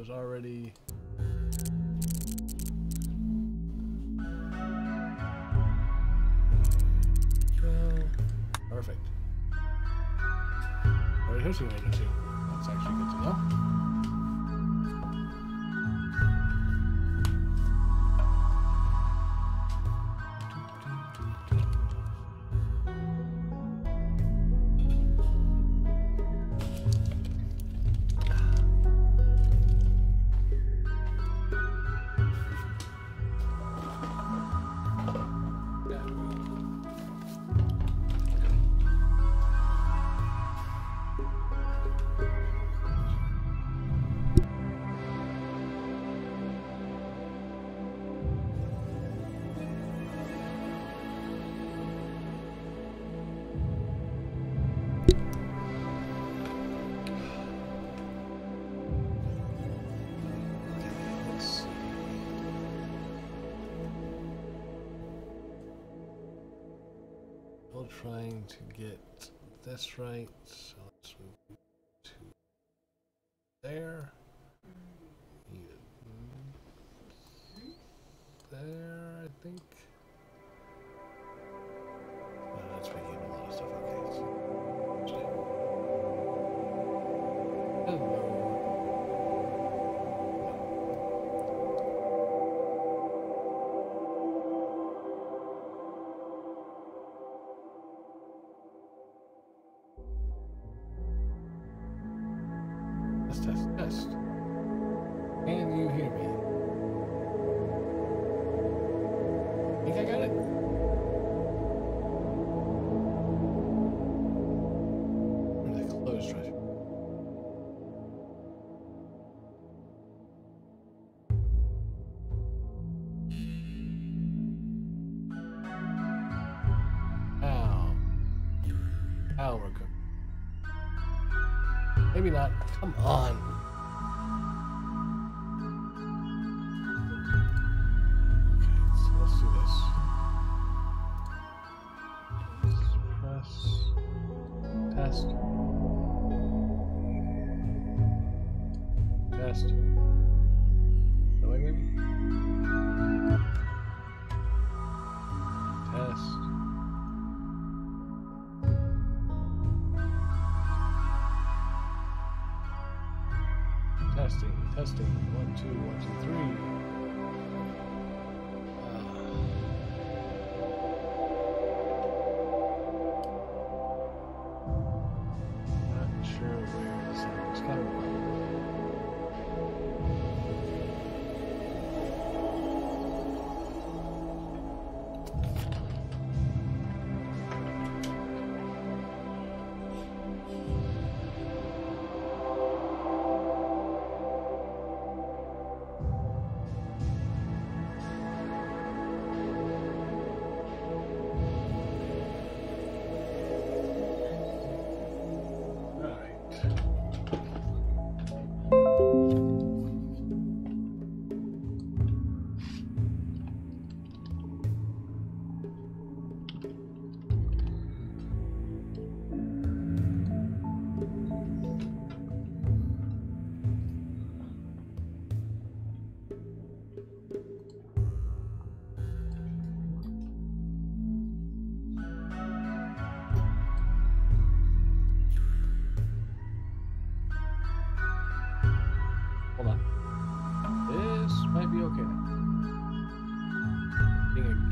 was already. Perfect. Well, perfect. Already hosting radio too. That's actually good to know. Right, Ow, we're. Maybe not. Come on.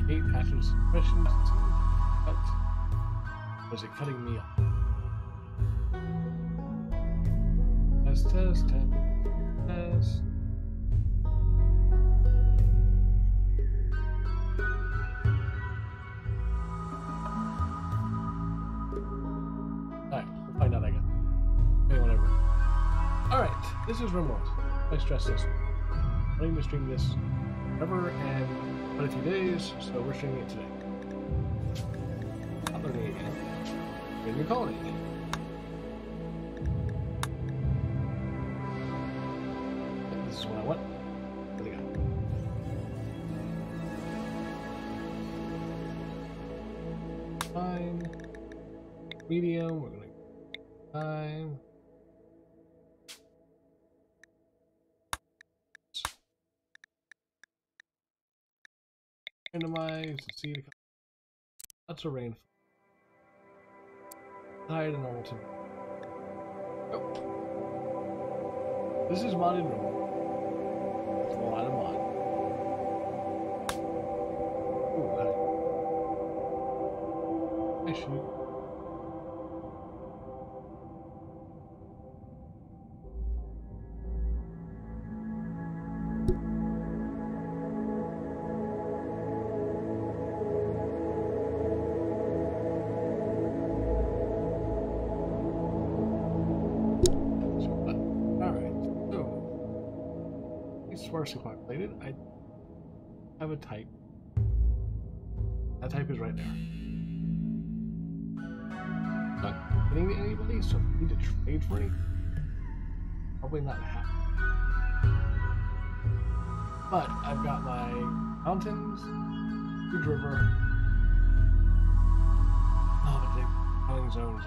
Gate after suppression to cut. Was it cutting me off? Test, test, test, this is remote. I stress this. Planning to stream this forever and quite a few days, so we're streaming it today. It again. In your colony. This is what I want. Fine. Medium, Randomize the sea to come. That's a rainfall. Tide and normal temperature. Oh. This is modded normal. That's a lot of mod. Ooh, I shoot. I have a type. That type is right there. Not getting to anybody, so if need to trade for any, probably not happen. But I've got my mountains, huge river. Oh, but the hunting zones.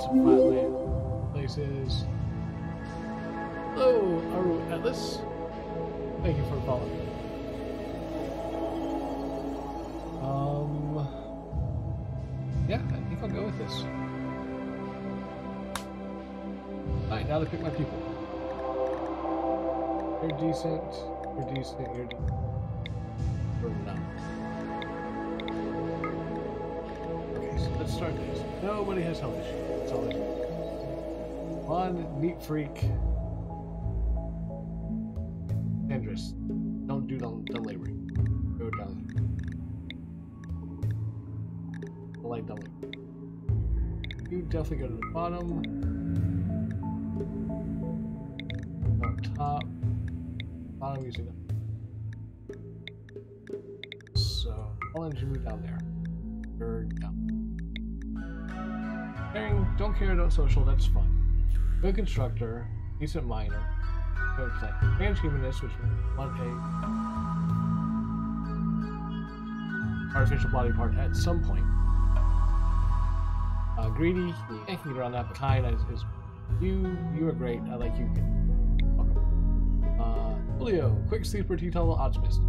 Some places. Hello, Aru Atlas. Thank you for following. Um, yeah, I think I'll go with this. Alright, now to pick my people. You're decent, you're decent, you're decent. Or not. Okay, so let's start this. Nobody has health issues. One neat freak. Andrus, don't do the, dumb laboring. Go down. Dumb laboring. You definitely go to the bottom. Up top. Bottom using it. Social, that's fun. Good constructor, decent miner, good play. Transhumanist, which we want a artificial body part at some point. Uh, greedy, I can get around that, but kind is, is you. You are great. I like you. Welcome. Uh, Julio, quick sleeper, teetotal, optimist.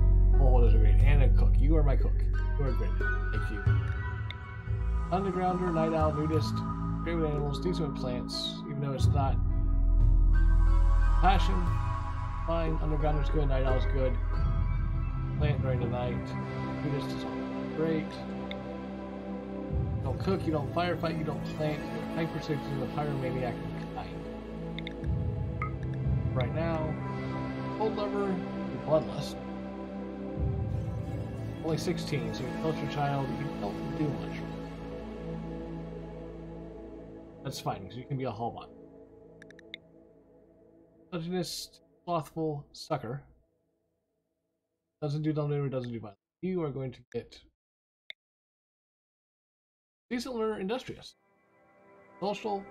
Oh, those are great. And a cook. You are my cook. You are great. Thank you. Undergrounder, night owl, nudist, great with animals, decent with plants, even though it's not passion. Fine. Undergrounder's good, night owl's good. Plant during the night. Nudist is great. You don't cook, you don't firefight, you don't plant, you're hypersexual, the pyromaniac kind. Right now, Cold Lover, Bloodlust. Only 16, so you culture child, you don't do much. That's fine, because you can be a hallbot. Misogynist, slothful, sucker. Doesn't do dumb doesn't do violence. You are going to get decent learner, industrious. Social,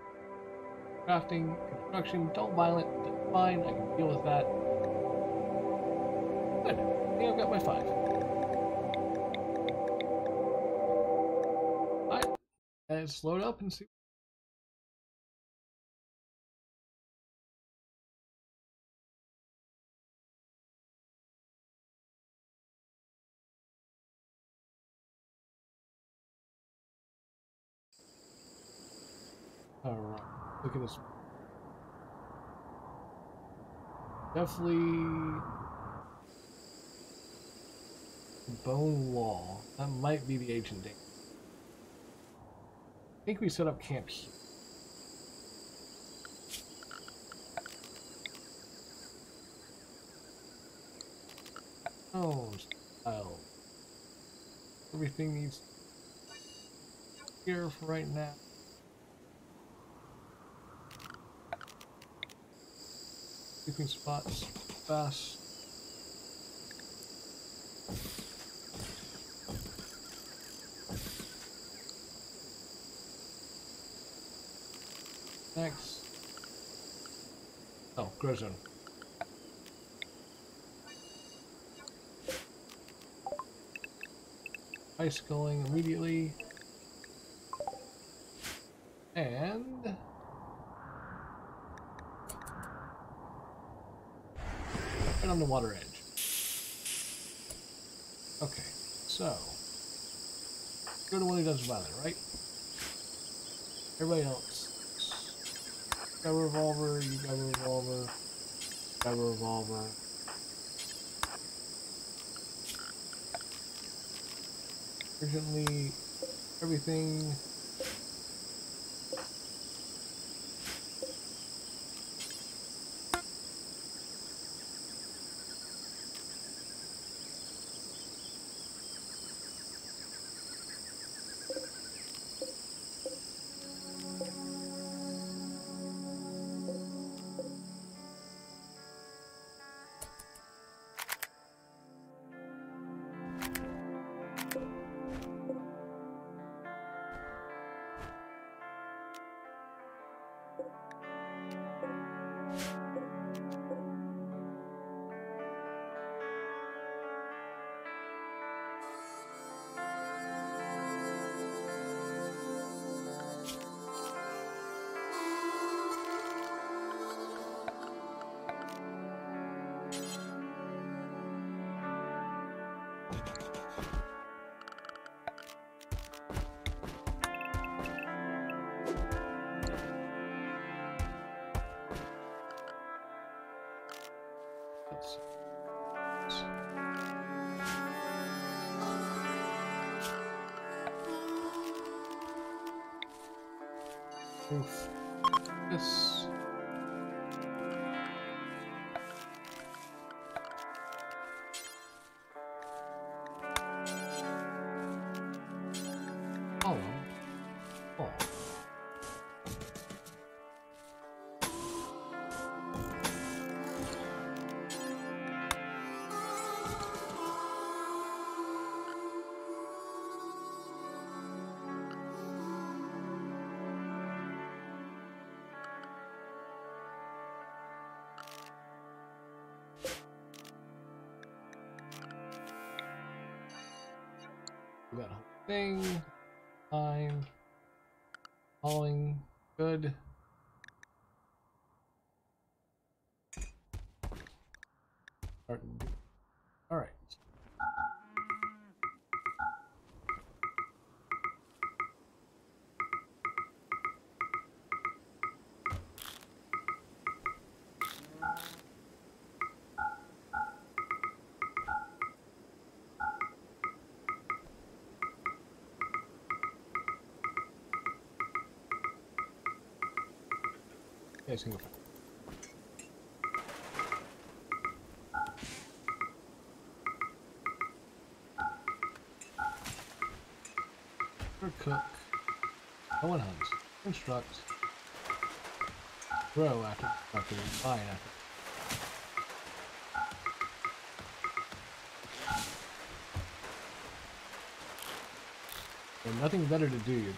crafting, construction, don't violent, fine, I can deal with that. Good. I think I've got my five. Alright. Let's load up and see. This. Definitely bone wall. That might be the ancient date. I think we set up camp here. Oh. Everything needs here for right now. keeping spots fast. Thanks. Oh, grow. Ice going immediately. And... on the water edge. Okay, so... Go to one who does about it, right? Everybody else. Got a revolver, you got a revolver, got a revolver. Urgently, everything A whole thing. Following. Good. Alright. Yeah, single. Or cook. No one hunts. Construct. Grow after constructing. Buy after. Nothing better to do, you're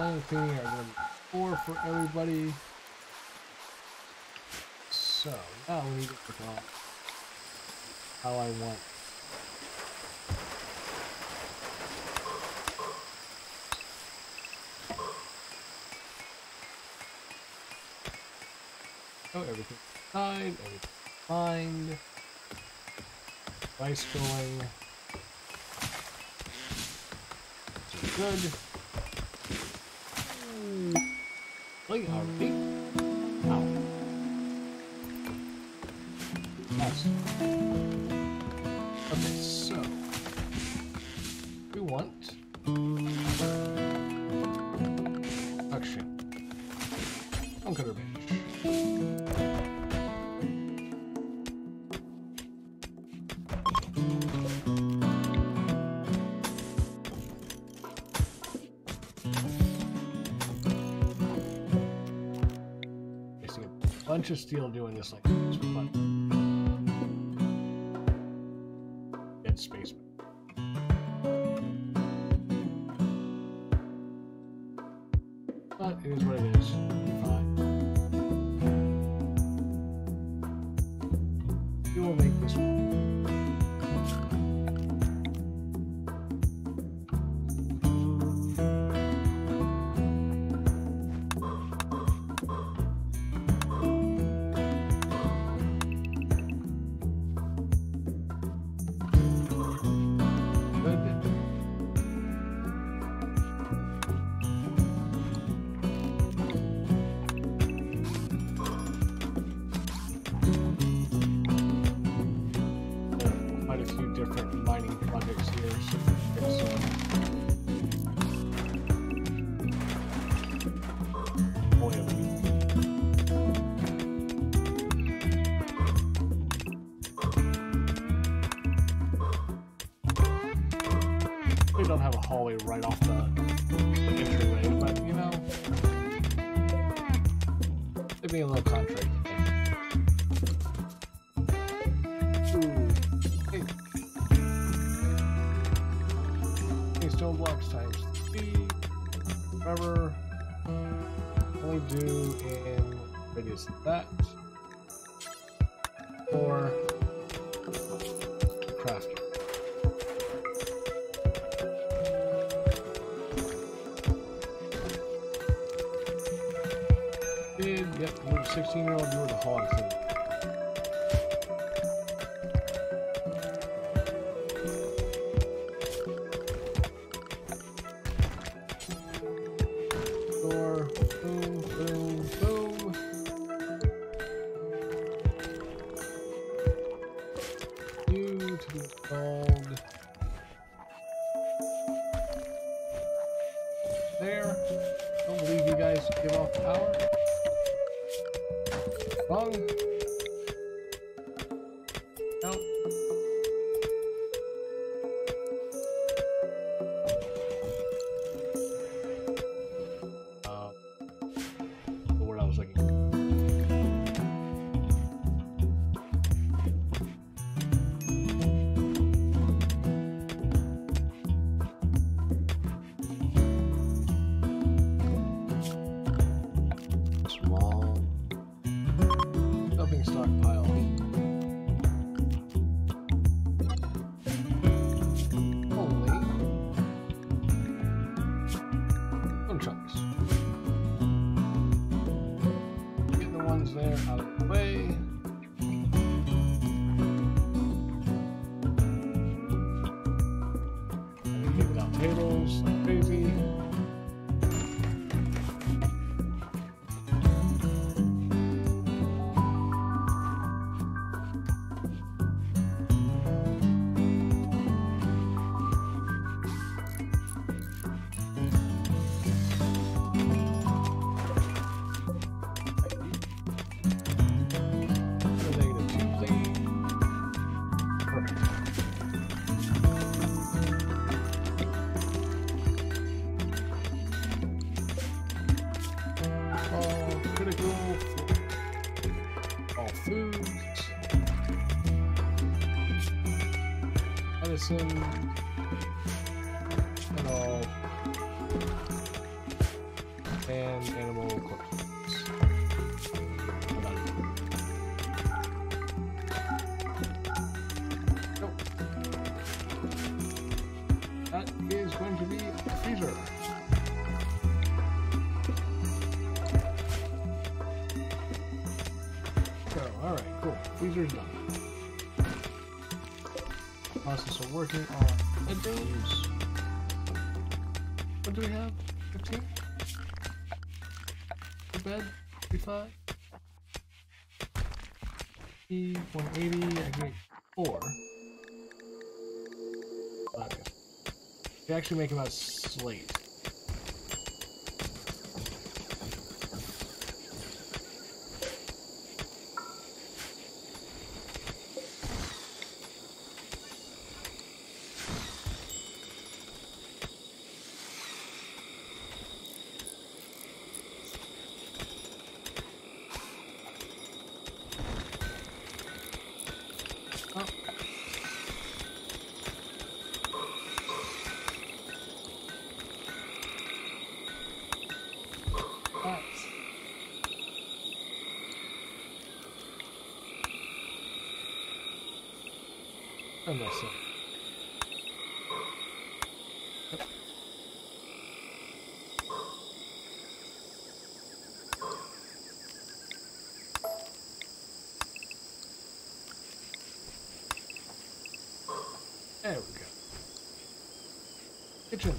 are going to four for everybody. So now we need to on how I want. Oh, everything fine, everything fine. Rice going. Good. Wait, are we? Ow. Nice. Steel doing this like this for fun. Give me a little contract. Stone blocks times speed. Rubber. Only do in radius of that. days. What do we have? 15? Two bed? 45? 180, I get 4. Okay. We actually make about slate. There we go. Kitchen.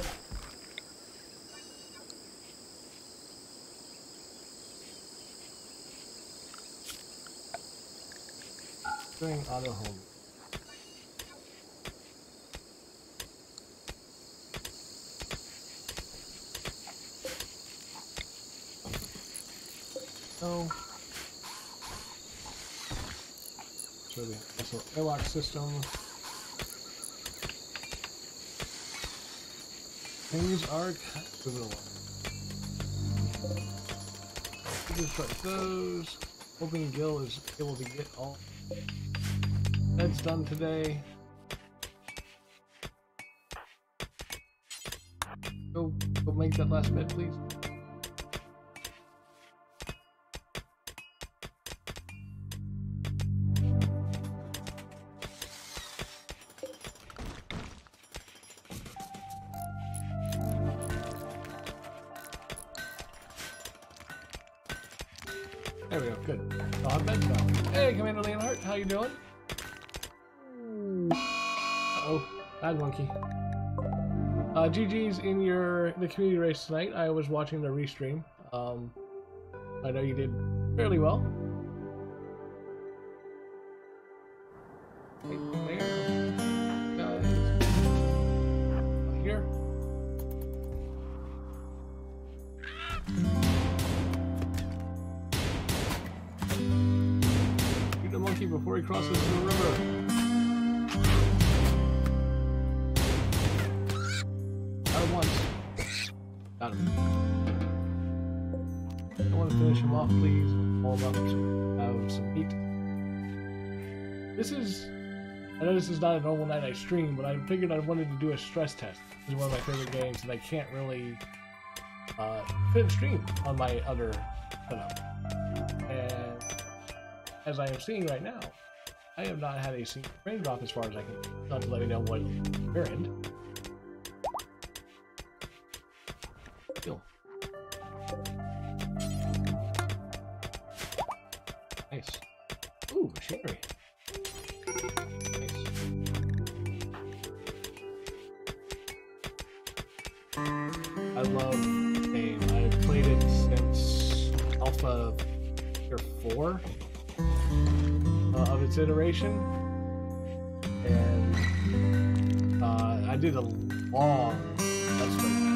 Doing auto home. No. So the also airlock system. Things are. We just try those. Hoping Gil is able to get all that's done today. Go, go make that last bed, please. Race tonight. I was watching the restream. Um, I know you did fairly well. Here. Shoot the monkey before he crosses Got him. I want to finish him off, please. All up have some meat. This is. I know this is not a normal night I stream, but I figured I wanted to do a stress test. This is one of my favorite games, and I can't really uh, fit stream on my other setup. And as I am seeing right now, I have not had a single frame drop as far as I can. Not to let me know what your iteration. And uh, I did a long Let's Play.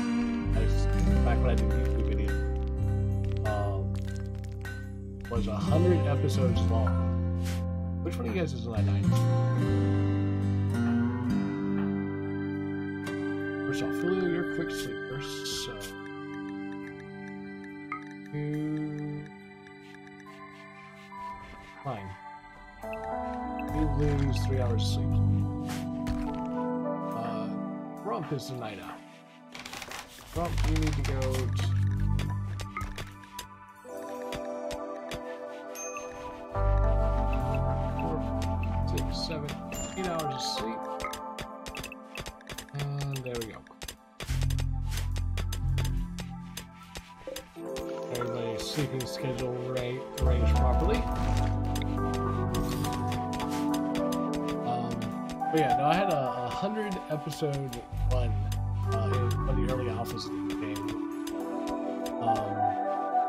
Back when I did YouTube video. Um, was a hundred episodes long. Which one of you guys is in that night? First off, Julio, you're quick sleeper, so fine. Lose three hours of sleep. Uh, Rump is the night out. Rump, you need to go. To...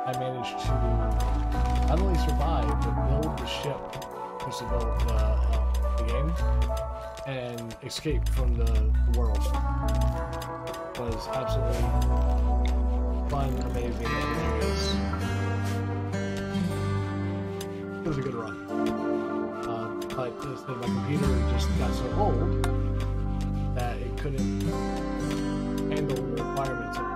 I managed to not only survive but build the ship to the, uh, the game and escape from the, the world. Was absolutely fun, amazing, hilarious. It was a good run. Um, but instead, my computer just got so old that it couldn't handle the requirements of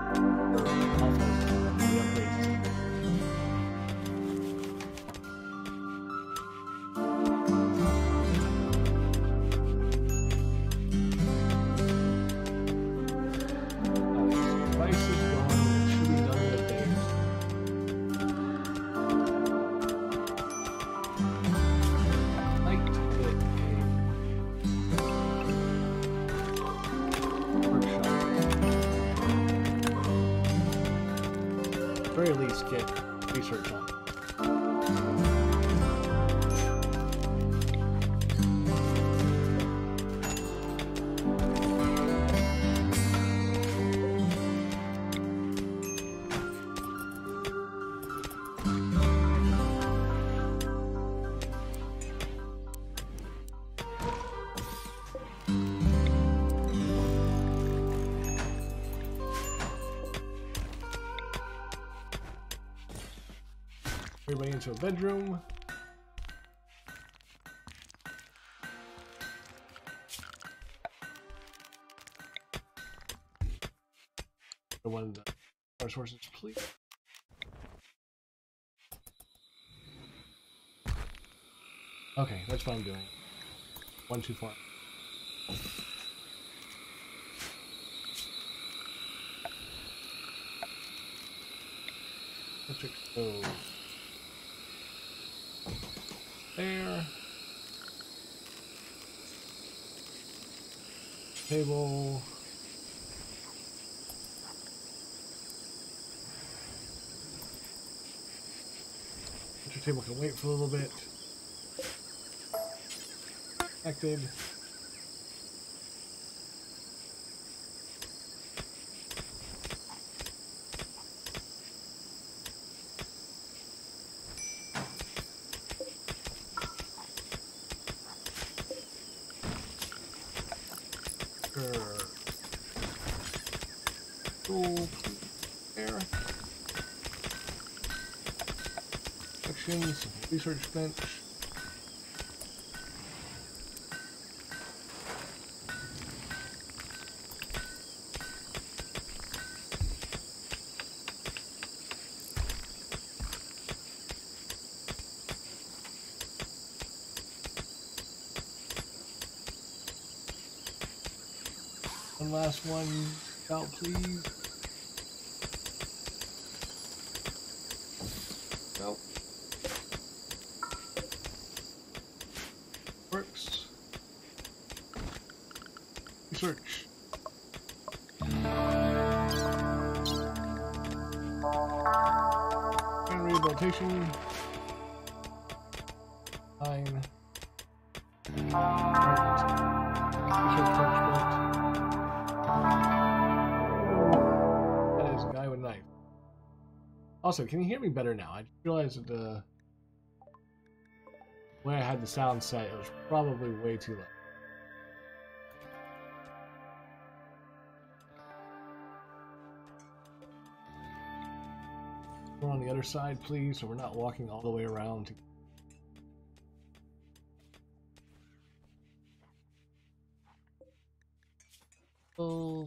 into a bedroom. The one of the power sources, please. Okay, that's what I'm doing. One too far. There. Table. Your table can wait for a little bit. Connected. Sure. Cool. There. Sections, research bench. One last one out, please. Also, can you hear me better now? I realized that the way I had the sound set, it was probably way too low. We're on the other side, please, so we're not walking all the way around. To...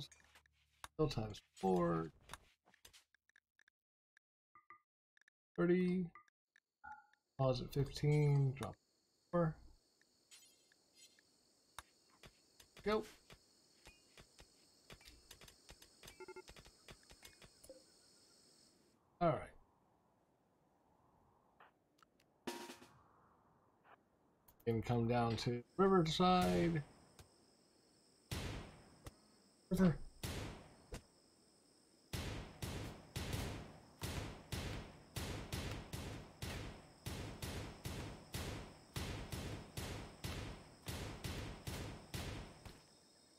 Times four. 30. Pause at 15. Drop four. Go. All right. And come down to Riverside. River.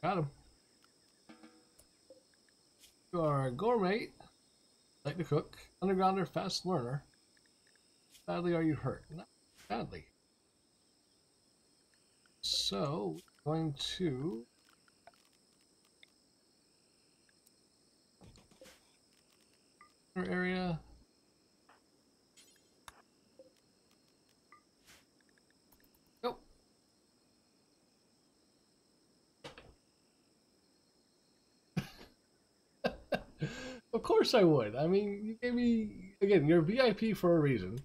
Got him. You a like to cook, undergrounder, fast learner. Badly are you hurt? Not badly. So, going to area. Of course I would. I mean, you gave me again. You're VIP for a reason.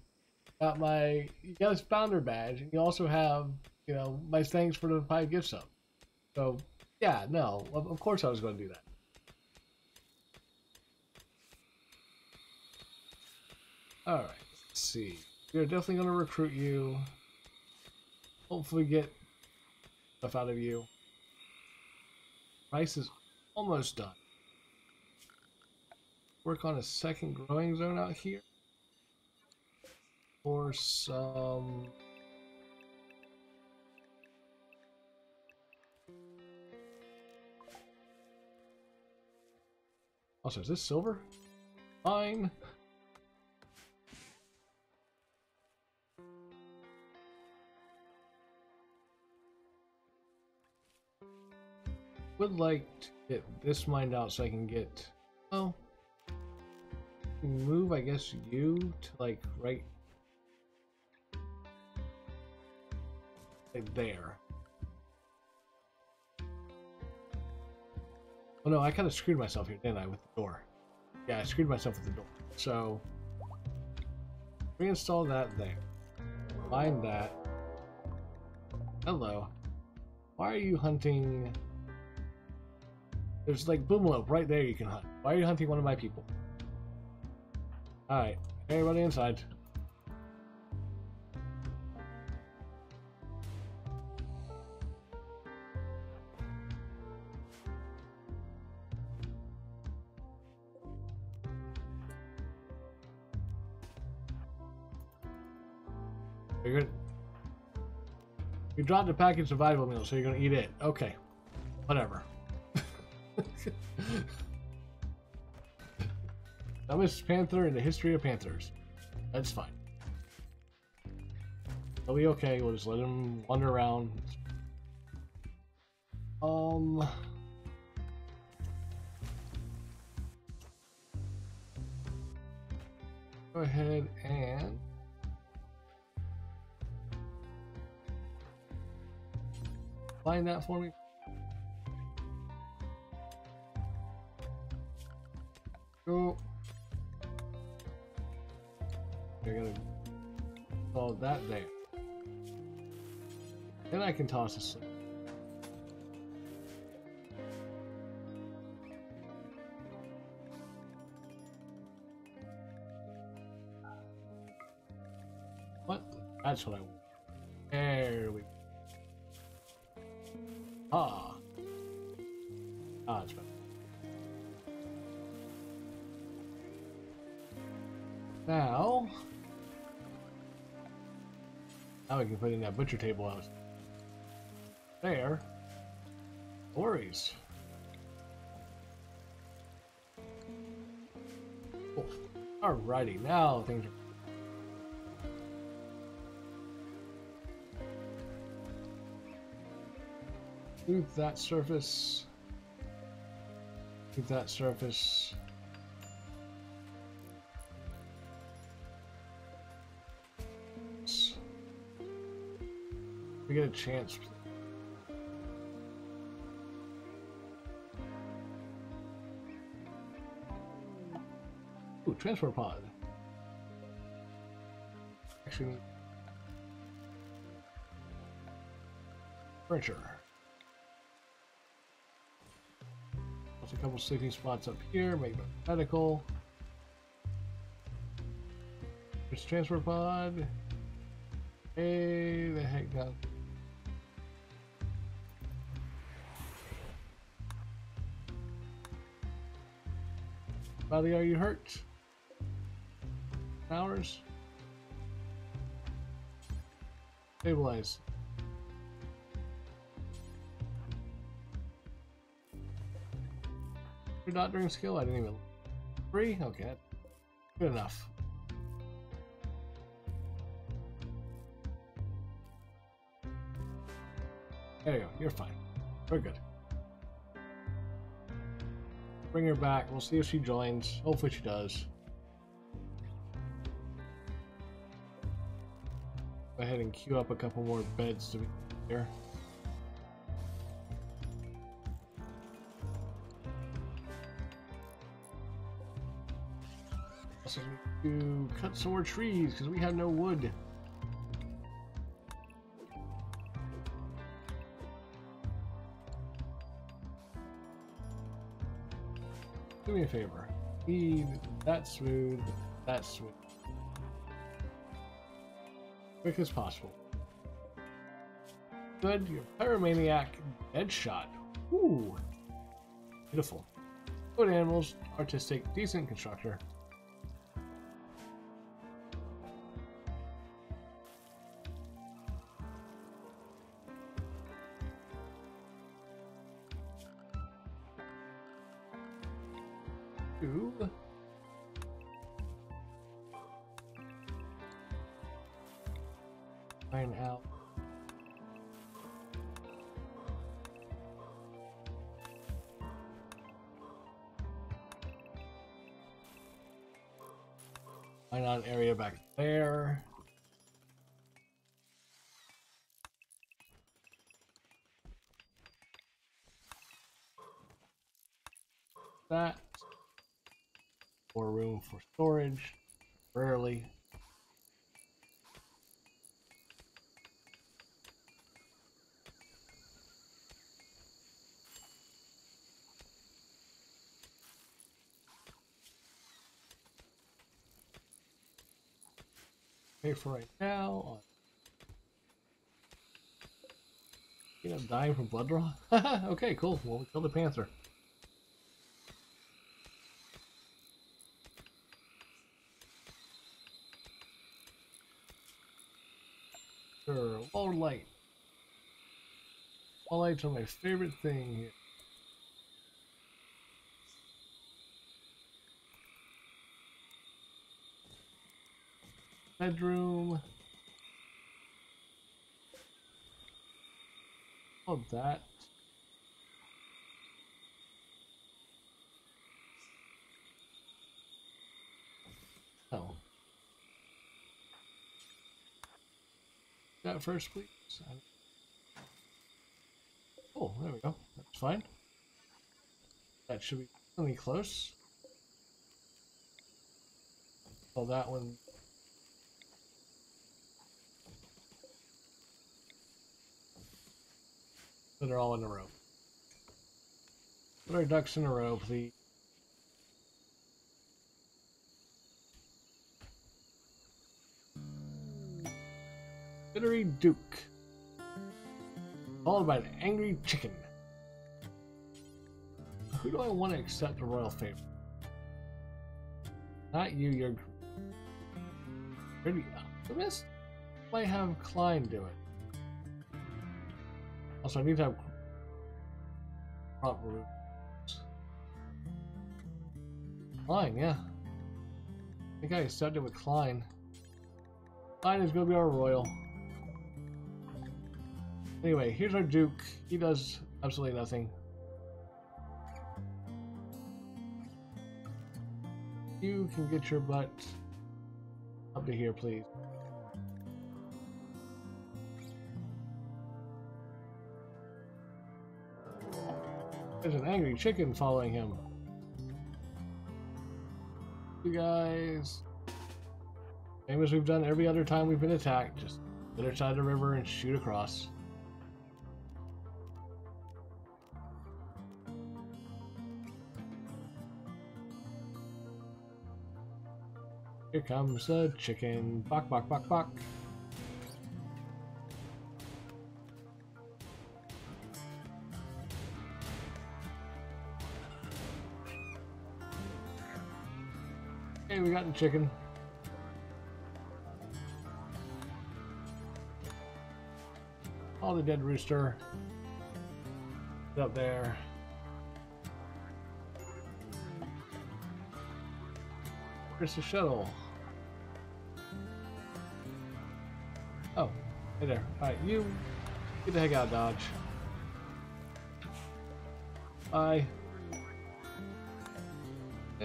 Got my you got a founder badge, and you also have you know my thanks for the five gift sub. So yeah, no, of, of course I was going to do that. All right, let's see. We're definitely going to recruit you. Hopefully, get stuff out of you. Rice is almost done. Work on a second growing zone out here. for some. Also, is this silver? Fine. Would like to get this mined out so I can get. Oh. Move, I guess, you to like right. Like there. Oh no, I kind of screwed myself here, didn't I, with the door? Yeah, I screwed myself with the door. So, reinstall that there. Find that. Hello. Why are you hunting... There's like Boomalope right there you can hunt. Why are you hunting one of my people? Alright, everybody inside. You dropped a package of survival meal, so you're gonna eat it. Okay. Whatever. Dumbest panther in the history of panthers. That's fine. He'll be okay. We'll just let him wander around. Um... Go ahead and... Find that for me. Go. You're gonna follow that there. Then I can toss a slip. What? That's what I want. There we go. Ah. Ah, it's better. Now, now we can put in that butcher table out there. Worries. Oh, alrighty, now things are Move that surface. Move that surface. Chance. Ooh, transfer pod. Actually, furniture. There's a couple sleeping spots up here. Make them medical. There's transfer pod. Hey, the heck down. Buddy, are you hurt? Hours? Stabilize. Your dot during skill? I didn't even. Three? Okay. Good enough. There you go. You're fine. We're good. Bring her back. We'll see if she joins. Hopefully she does. Go ahead and queue up a couple more beds to be here. Also, to cut some more trees because we have no wood. Do me a favor. Feed that smooth, that smooth. Quick as possible. Good, your pyromaniac deadshot. Ooh. Beautiful. Good animals, artistic, decent constructor. For right now. You know, dying from blood draw? okay, cool. Well, we killed the panther. Sure, wall light. Wall lights are my favorite thing here. Bedroom. All that. Oh. That first, please. Oh, there we go. That's fine. That should be really close. Oh, that one Put are all in a row. Put our ducks in a row, please. Jittery Duke. Followed by an angry chicken. Who do I want to accept a royal favor? Not you, you're pretty optimist. Might have Klein do it. Also, I need to have proper roots. Klein, yeah. I think I accepted with Klein. Klein is going to be our royal. Anyway, here's our Duke. He does absolutely nothing. You can get your butt up to here, please. There's an angry chicken following him. You guys. Same as we've done every other time we've been attacked. Just the other side of the river and shoot across. Here comes the chicken. Bok, bok, bok, bok. We got the chicken. All the dead rooster. Up there. Where's the shuttle? Oh, hey there. Alright, you get the heck out of Dodge. Bye. Uh,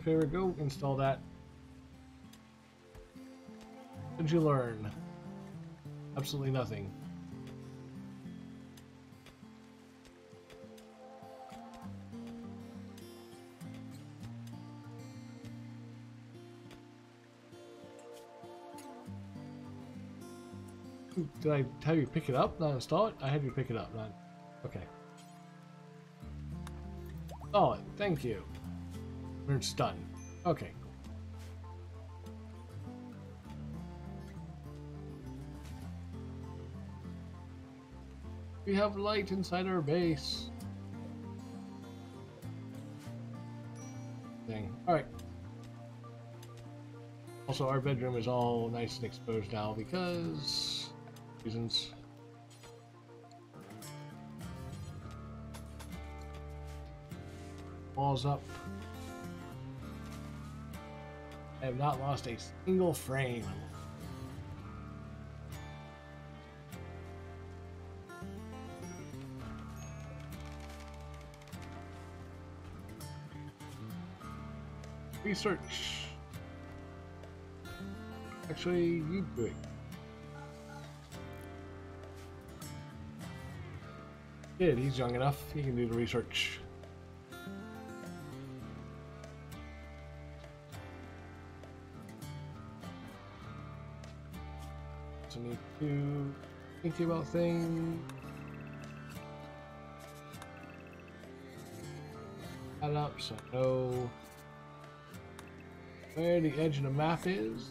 favorite, go install that. What did you learn? Absolutely nothing. Did I have you pick it up, not install it? I had you pick it up, not... Okay. Oh, thank you. It's done. Okay, We have light inside our base. Thing. Alright. Also, our bedroom is all nice and exposed now because reasons. Walls up. I have not lost a single frame. Research. Actually, you do it. He's young enough. He can do the research. To think about things. Add up so I know where the edge of the map is.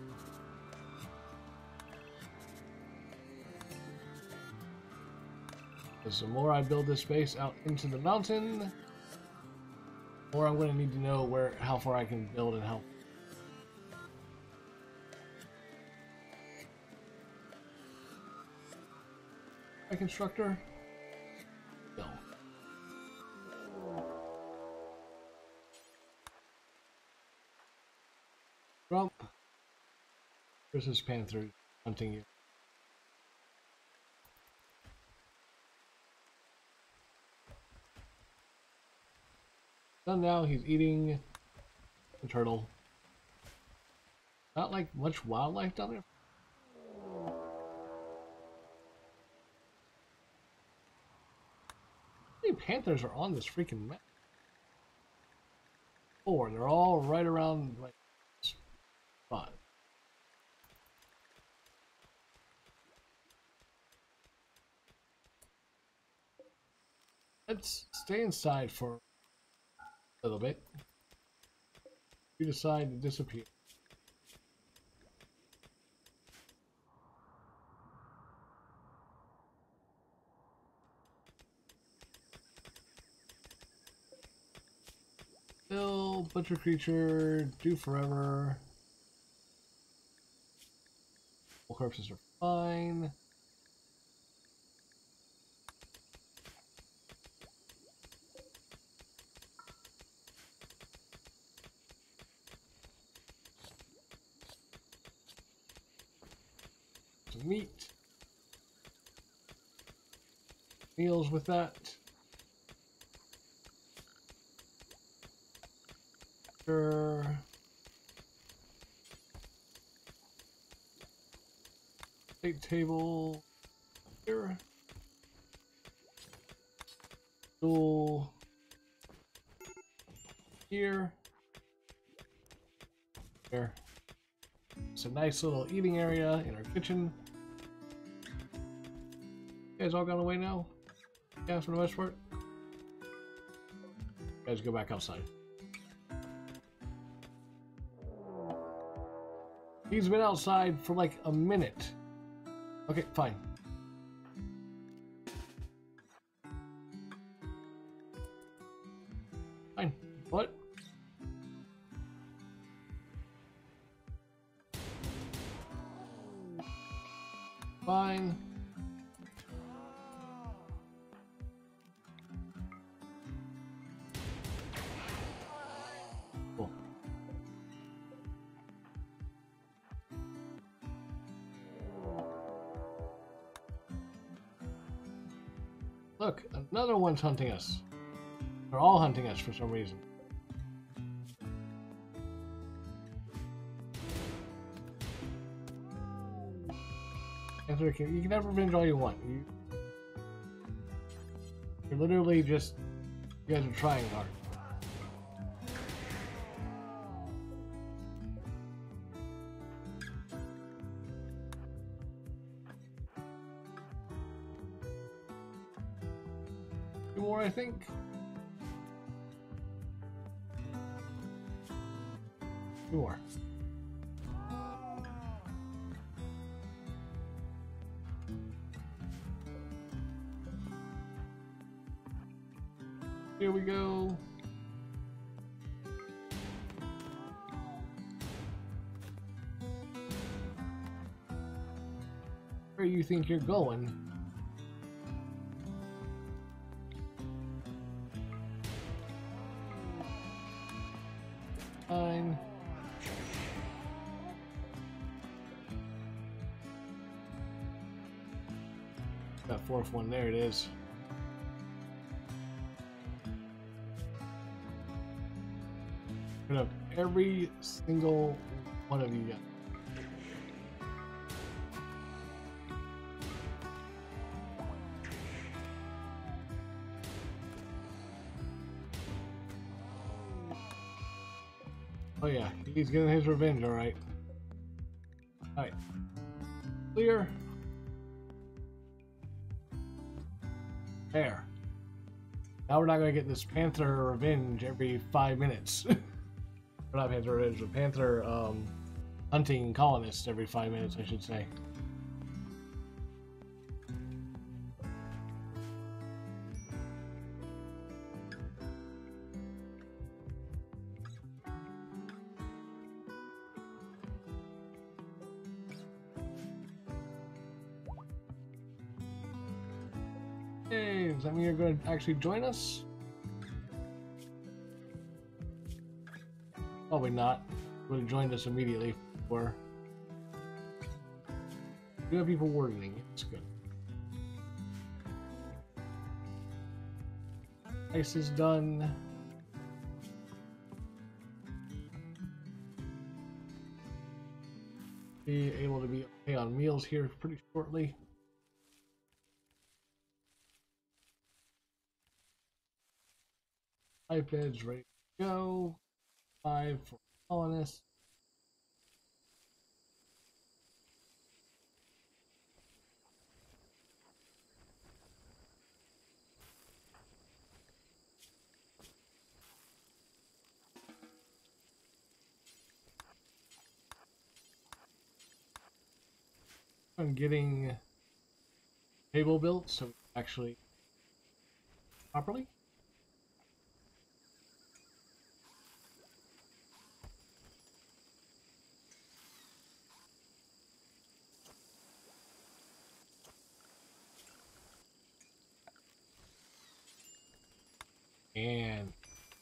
Because the more I build this base out into the mountain, the more I'm going to need to know where, how far I can build and how. A constructor? No. Trump versus Panther hunting you. Done now, he's eating the turtle. Not like much wildlife down there. Panthers are on this freaking map? Four. They're all right around like spot. Let's stay inside for a little bit. You decide to disappear. Kill, creature, do forever. All corpses are fine. Meat. Meals with that. Sure. Big table here. Stool here. There. It's a nice little eating area in our kitchen. You guys all gone away now? Yeah, for the most part. You guys go back outside. He's been outside for like a minute. Okay, fine. Another one's hunting us. They're all hunting us for some reason. You can have revenge all you want. You, you're literally just. You guys are trying hard. I think. You are. Here we go. Where you think you're going? Fourth one, there it is. Put up every single one of you guys. Oh yeah, he's getting his revenge, alright. Alright. Clear. We're get this Panther revenge every five minutes. or not Panther revenge, but Panther um, hunting colonists every five minutes, I should say. Hey, does that mean you're going to actually join us? Probably not. Would have joined us immediately before. We have people working. It's good. Ice is done. Be able to be okay on meals here pretty shortly. Beds ready to go. Five for colonists. I'm getting table built so actually properly. And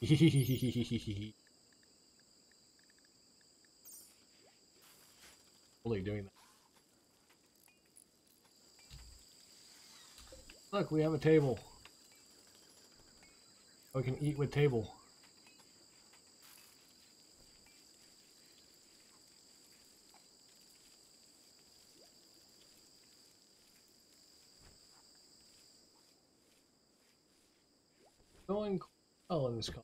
totally doing that. Look, we have a table. We can eat with table. Going well oh, in this car.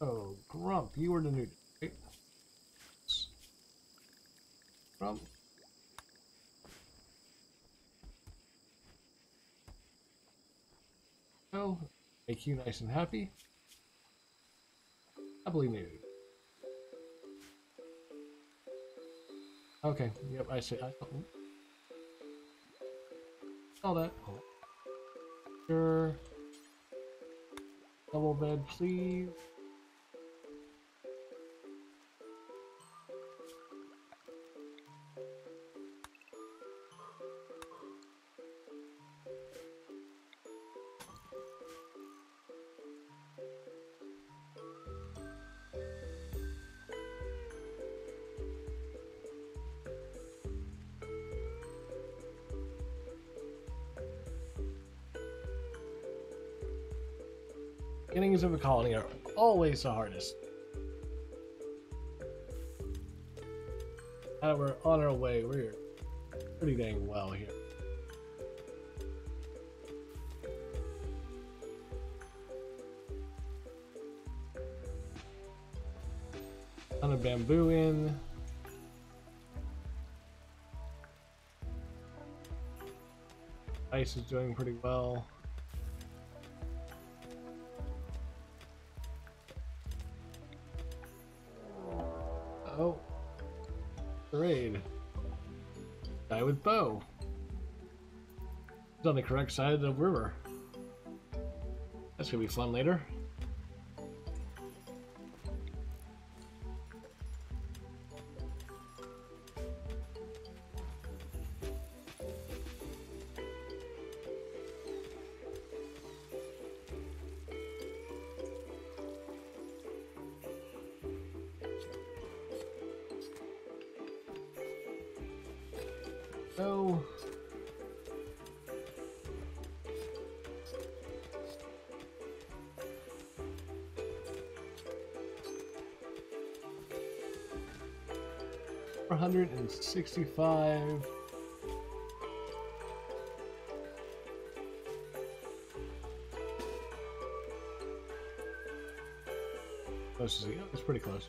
Oh, Grump, you were the new. Right? Grump. Oh, make you nice and happy. Happily nude. Okay, yep, I see. I saw that. Sure. Double bed, please. Of a colony are always the hardest. Now we're on our way. We're pretty dang well here. Ton of bamboo in. Ice is doing pretty well. The correct side of the river. That's gonna be fun later. So, four hundred and sixty-five. Close to It's pretty close.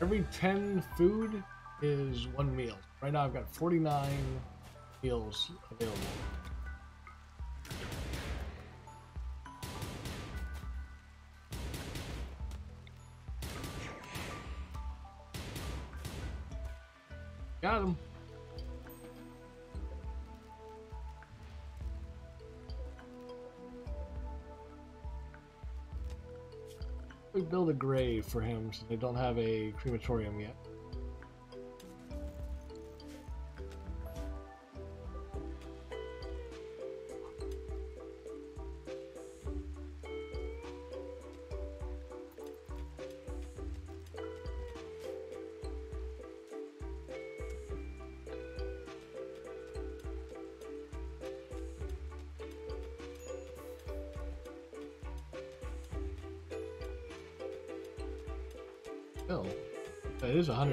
Every 10 food is one meal. Right now I've got 49 meals available. Grave for him since they don't have a crematorium yet.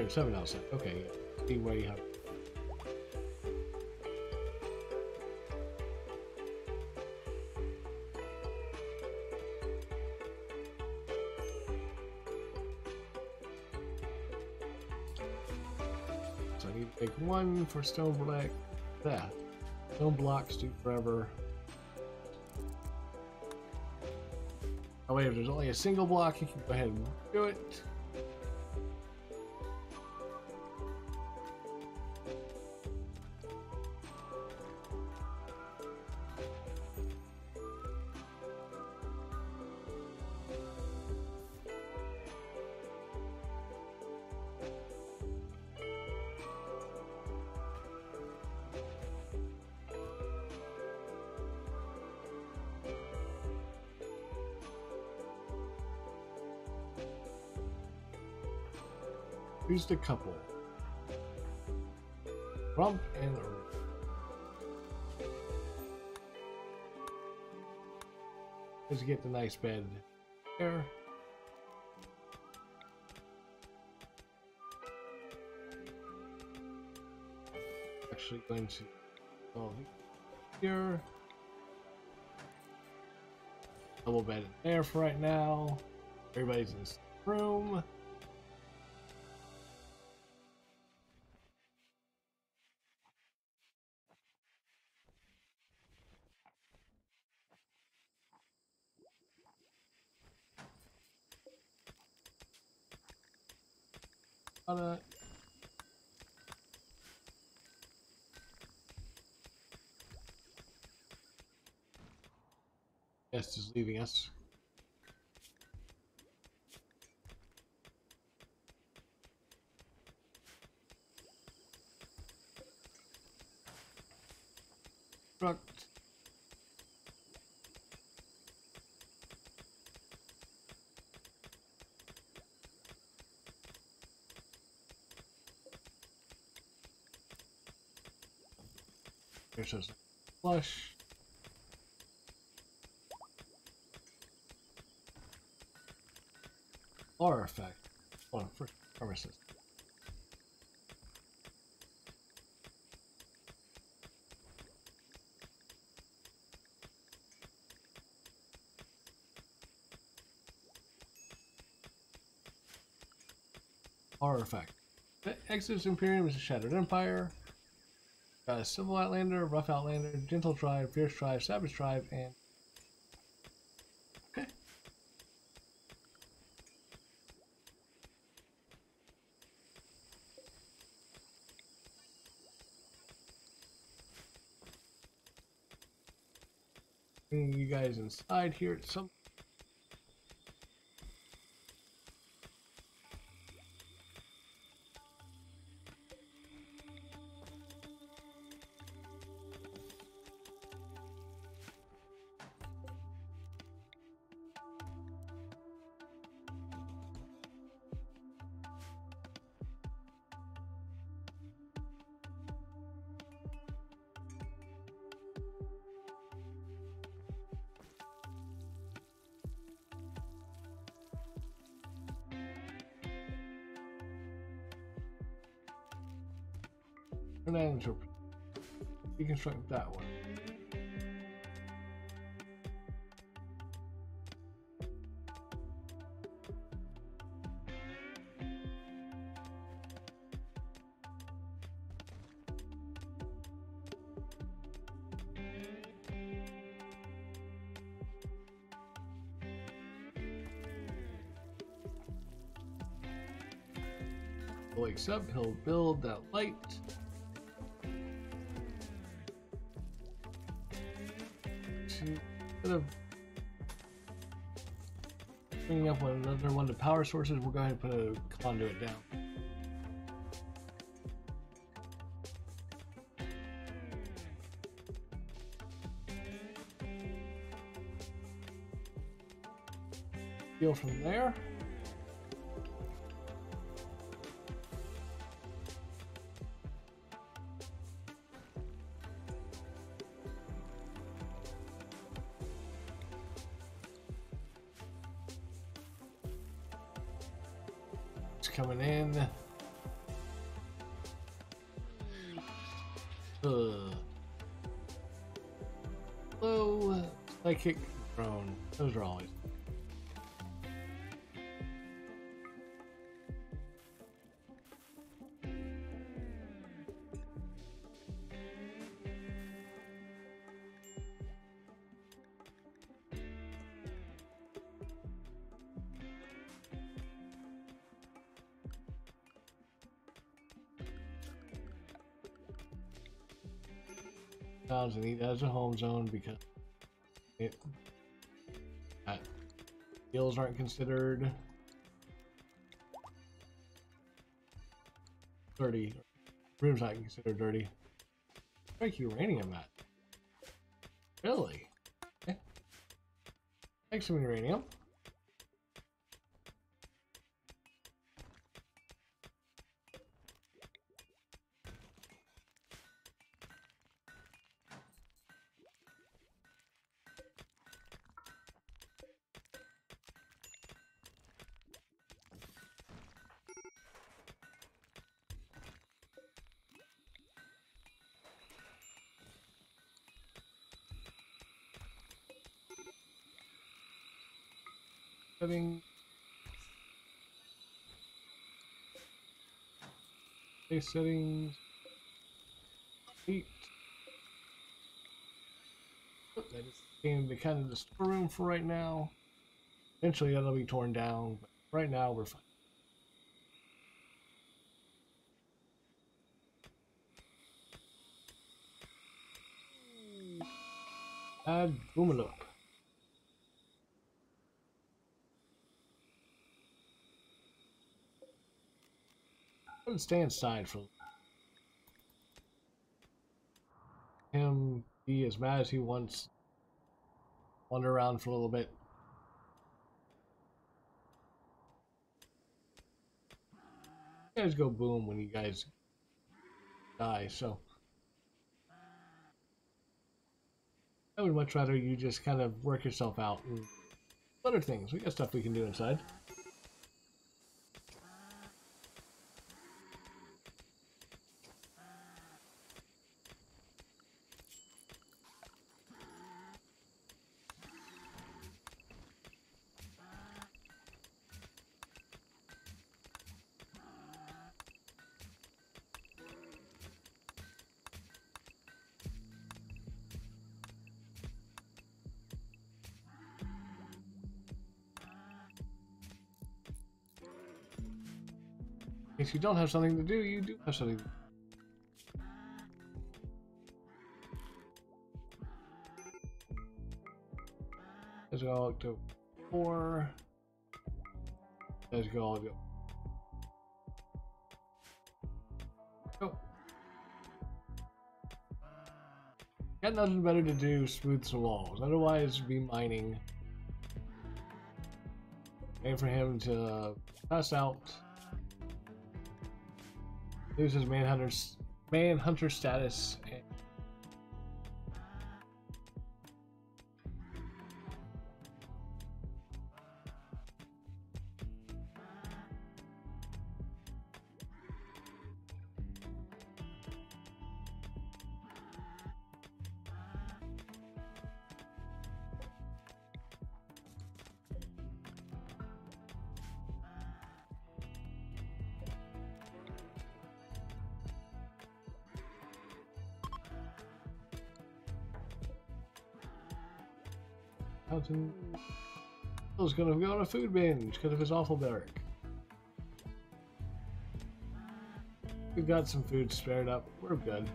Is 107 outside. Okay, see where you have. So I need to make one for stone block. That stone blocks do forever. Oh wait, if there's only a single block, you can go ahead and do it. Who's the couple? Rump and Earth. Let's get the nice bed there. Actually going to go here. Double bed in there for right now. Everybody's in this room. Guest is leaving us. Construct. Here says flush. Or effect. On, pharmacist. Horror effect. The Exodus Imperium is a shattered empire. Got a Civil Outlander, Rough Outlander, Gentle Tribe, Fierce Tribe, Savage Tribe, and... Okay. bringing you guys inside here at some That one. up, he'll build that light. Up one of the power sources, we'll go ahead and put a conduit down. Go from there. Psychic drone. Those are always. And as a home zone because it uh, hills aren't considered 30 rooms not considered dirty. Break uranium at really? Okay. Some uranium. Settings. Eight. That is in the kind of the storeroom for right now. Eventually that'll be torn down, but right now we're fine. Add Gonna stay inside for him be as mad as he wants. Wander around for a little bit. You guys go boom when you guys die, so I would much rather you just kind of work yourself out and other things. We got stuff we can do inside. You don't have something to do, you do have something to do. Let's go to four. Let's go go. Go. Got nothing better to do, smooth some walls. Otherwise, be mining. Waiting for him to pass out. Lose his manhunter's manhunter status Hudson was gonna go on a food binge because of his awful barrack. We've got some food spared up. We're good.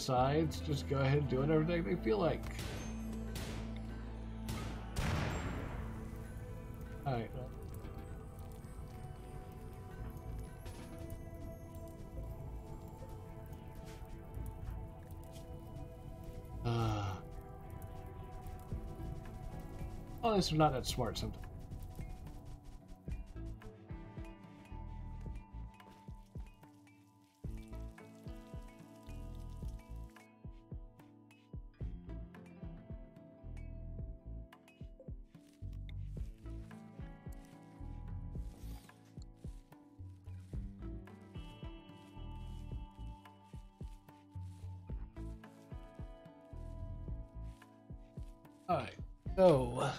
They decide to just go ahead and do whatever they feel like. Alright. Uh, oh, this is not that smart sometimes. Alright, so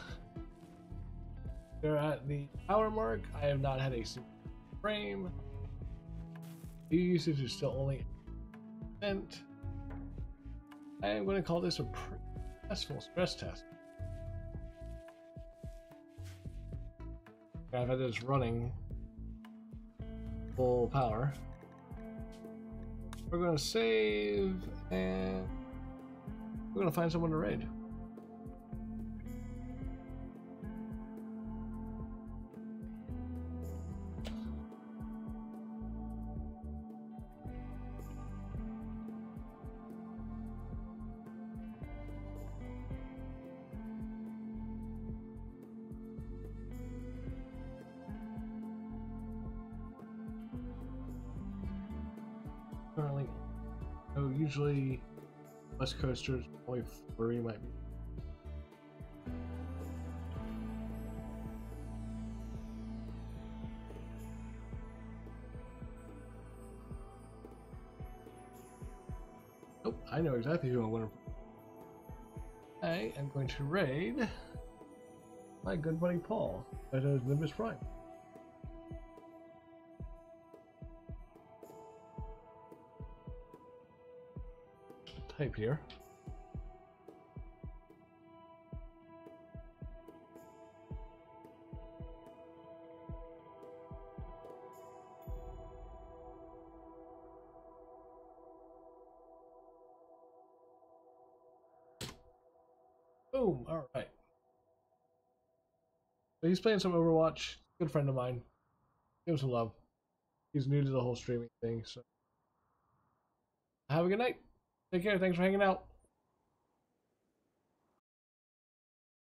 we're at the hour mark. I have not had a single frame. The usage is still only percent. I am going to call this a pretty successful stress test. I've had this running full power. We're going to save and we're going to find someone to raid. West Coasters only three might be. Oh, I know exactly who I'm going to. I am going to raid my good buddy Paul. That is Nimbus Prime. Type here. Boom, alright. So he's playing some Overwatch. Good friend of mine. Give him some love. He's new to the whole streaming thing, so have a good night. Take care. Thanks for hanging out.